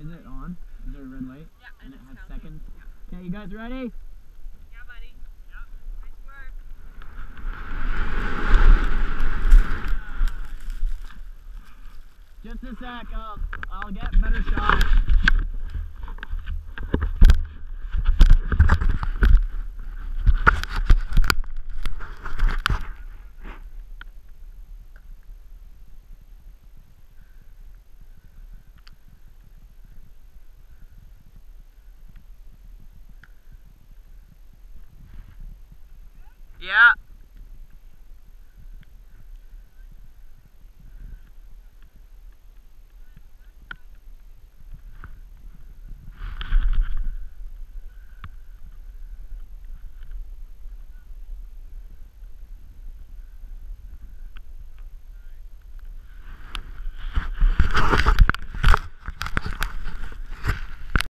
Is it on? Is there a red light? Yeah, And it has seconds? Okay, you guys ready? Yeah, buddy. Yep. Nice work. Just a sec, I'll, I'll get better shot. Yeah.